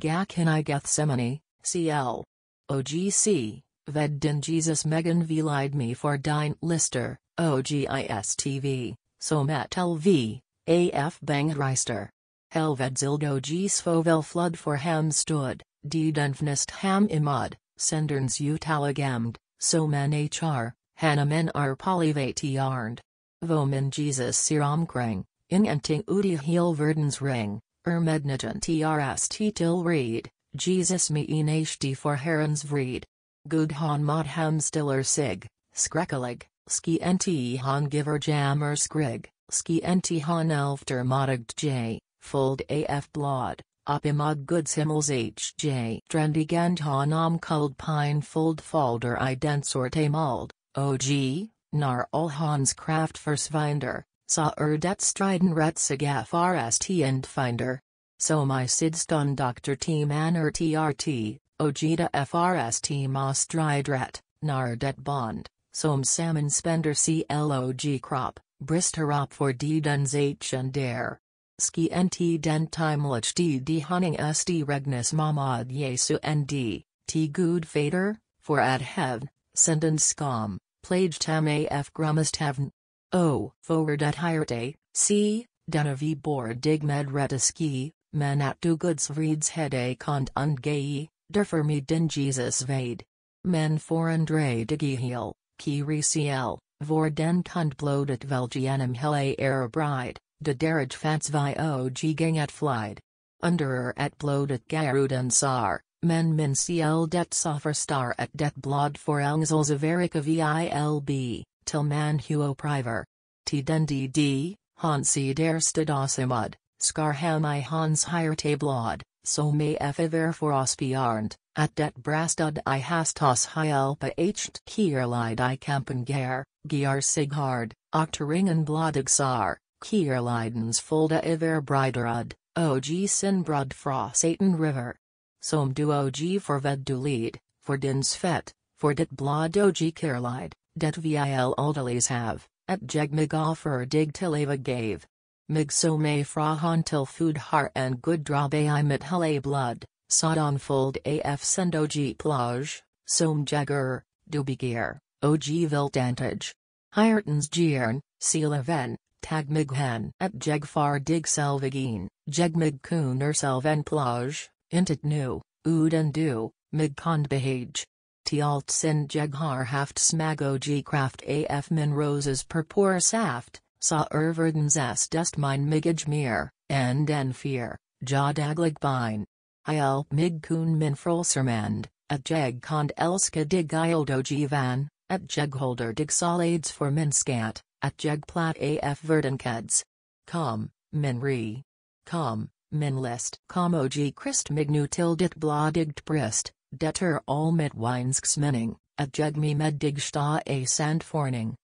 Gakin i Gethsemane, CL. OGC, ved din Jesus Megan Velide me for dine Lister, OGIS TV, Somet LV, AF Bangreister. Helved zildo G's Fovel flood for ham stood, die dunfnest ham imod, senderns utalagamd, so men hr, hanamen ar polyvati yarned. Vomen Jesus siramkrang, in enting udi heel verdens ring, ermednagent trst til reed, Jesus me enashti for herens vreed. Good han mod ham stiller sig, skrekelig, ski nt han giver jammer skrig, ski nt han elfter modigd j. Fold af blod, opimod goods himmels hj. Drendigand han om cold pine fold folder idensorte mald, og, nar all hans kraft versvinder, sa er det striden retsig and finder. So my sidstun Dr. T manner trt, ojita frst ma stridret, nar det bond, som salmon spender clog crop, bristerop for d duns h and dare. Ski nt den timelich d d st regnus mamad jesu nd, t good fader, for ad heaven, senden scum, plage tam af grummest heaven. O forward at hirte, c, denavi bor dig med retaski, men at du hede kont und gei, derfer me din Jesus vade. Men forandre digihil, ki reciel, vor den kund blodet velgienum hele er bride de derage fats vi og ging at flied. Underer at blodet garuden sar, men min ciel det soffer star at det blod for elngsels averica vilb, till man huo priver. T den dd, hansi der stadasimud, skar ham i hans hirte blod, so me effiver for ospiarnd, at det brastad i hastos hyelpa echt kierlid i kampen ger, giar sighard, octoringen blodig sar, Kierlidens folda iver briderud, og sinbrud fra Satan river. Som du og for ved du lead, for din fet, for dit blod og kierlid, det vil aldales have, at jeg mig offer dig til eva gave. Mig so may fra han til food har and good drabe i mit hele blood, on fold af send og plage, som jagger, du begir, og viltantage. Hiertens giern, seal ven, Tagmighan at Jegfar dig selvigin, Jegmig kuner selven plage, intet nu, ud and mig kondbehage. Tialt sin jeghar haft smago g kraft af min roses purpur saft, sa erverdens s dust mine migage mir, and en fear, ja daglig bine. Il mig kun min frolsermand, at jeg kond elska dig ildo van, at jegholder dig solades for min scat at Jegplat af Verdenkeds. Min re. Com, min list. Com og Christ mignu til dit bladigt brist, deter all mit winsksminning, at jeg me med dig sta a sandforning,